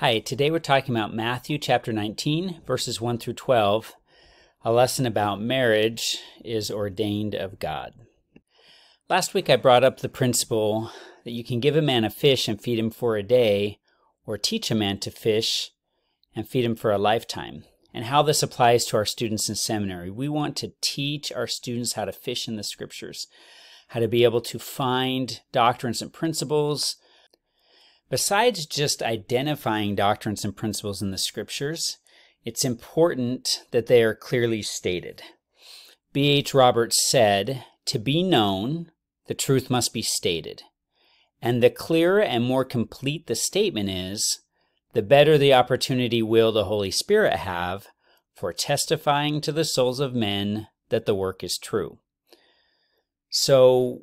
Hi, today we're talking about Matthew chapter 19, verses 1 through 12. A lesson about marriage is ordained of God. Last week I brought up the principle that you can give a man a fish and feed him for a day, or teach a man to fish and feed him for a lifetime, and how this applies to our students in seminary. We want to teach our students how to fish in the scriptures, how to be able to find doctrines and principles Besides just identifying doctrines and principles in the scriptures, it's important that they are clearly stated. B.H. Roberts said, To be known, the truth must be stated. And the clearer and more complete the statement is, the better the opportunity will the Holy Spirit have for testifying to the souls of men that the work is true. So,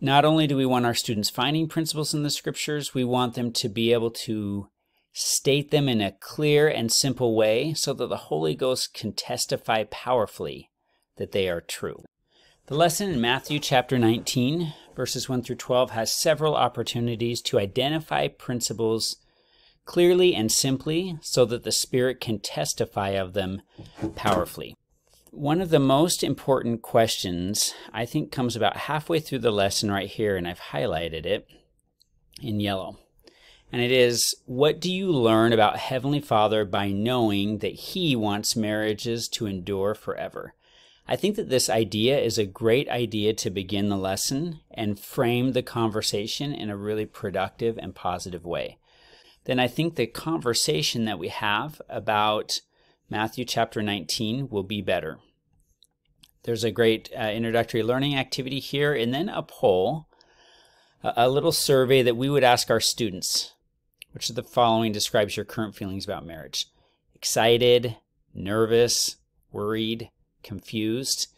not only do we want our students finding principles in the scriptures, we want them to be able to state them in a clear and simple way so that the Holy Ghost can testify powerfully that they are true. The lesson in Matthew chapter 19, verses 1 through 12, has several opportunities to identify principles clearly and simply so that the Spirit can testify of them powerfully. One of the most important questions, I think, comes about halfway through the lesson right here, and I've highlighted it in yellow. And it is, what do you learn about Heavenly Father by knowing that He wants marriages to endure forever? I think that this idea is a great idea to begin the lesson and frame the conversation in a really productive and positive way. Then I think the conversation that we have about Matthew chapter 19 will be better. There's a great uh, introductory learning activity here, and then a poll, a, a little survey that we would ask our students. Which of the following describes your current feelings about marriage? Excited, nervous, worried, confused.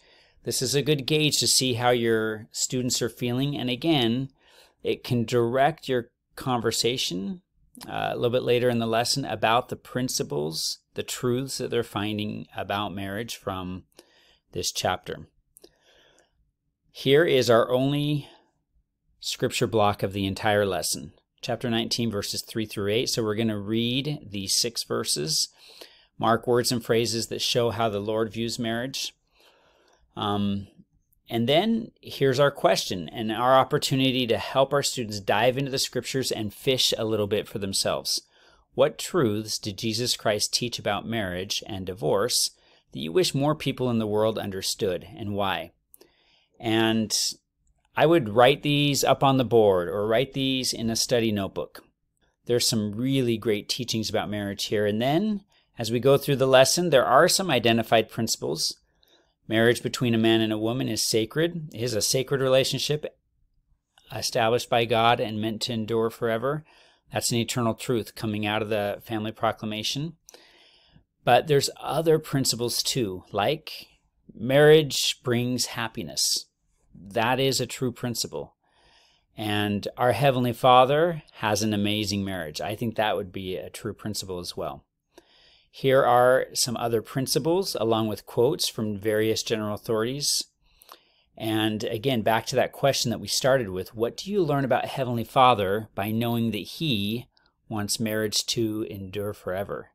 This is a good gauge to see how your students are feeling. And again, it can direct your conversation uh, a little bit later in the lesson about the principles the truths that they're finding about marriage from this chapter. Here is our only scripture block of the entire lesson. Chapter 19, verses 3 through 8. So we're going to read these six verses, mark words and phrases that show how the Lord views marriage. Um, and then here's our question and our opportunity to help our students dive into the scriptures and fish a little bit for themselves. What truths did Jesus Christ teach about marriage and divorce that you wish more people in the world understood and why? And I would write these up on the board or write these in a study notebook. There's some really great teachings about marriage here. And then as we go through the lesson, there are some identified principles. Marriage between a man and a woman is sacred, it is a sacred relationship established by God and meant to endure forever. That's an eternal truth coming out of the family proclamation. But there's other principles too, like marriage brings happiness. That is a true principle. And our Heavenly Father has an amazing marriage. I think that would be a true principle as well. Here are some other principles, along with quotes from various general authorities and again, back to that question that we started with what do you learn about Heavenly Father by knowing that He wants marriage to endure forever?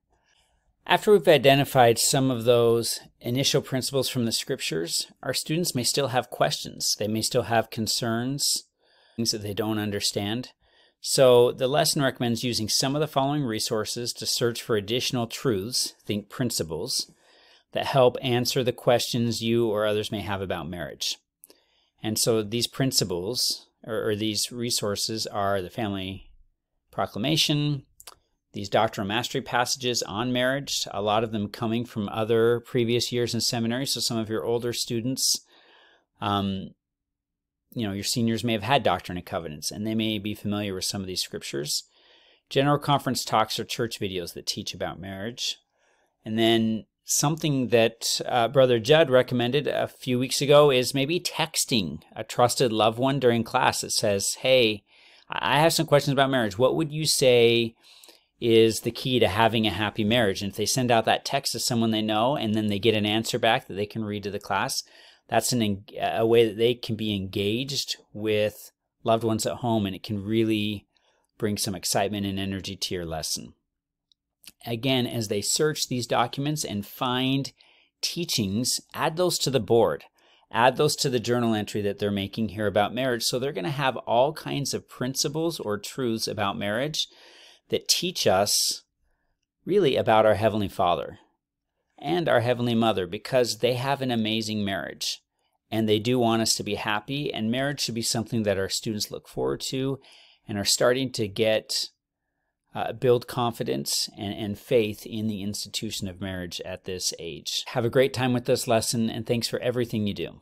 After we've identified some of those initial principles from the scriptures, our students may still have questions. They may still have concerns, things that they don't understand. So the lesson recommends using some of the following resources to search for additional truths, think principles, that help answer the questions you or others may have about marriage. And so these principles or, or these resources are the family proclamation, these doctrinal mastery passages on marriage, a lot of them coming from other previous years in seminary. So some of your older students, um, you know, your seniors may have had Doctrine and Covenants, and they may be familiar with some of these scriptures. General conference talks or church videos that teach about marriage. And then something that uh, Brother Judd recommended a few weeks ago is maybe texting a trusted loved one during class that says, Hey, I have some questions about marriage. What would you say is the key to having a happy marriage? And if they send out that text to someone they know and then they get an answer back that they can read to the class, that's an, a way that they can be engaged with loved ones at home and it can really bring some excitement and energy to your lesson. again, as they search these documents and find teachings, add those to the board. Add those to the journal entry that they're making here about marriage. So they're going to have all kinds of principles or truths about marriage that teach us really about our Heavenly Father and our Heavenly Mother because they have an amazing marriage and they do want us to be happy. And marriage should be something that our students look forward to and are starting to get uh, build confidence and, and faith in the institution of marriage at this age. Have a great time with this lesson, and thanks for everything you do.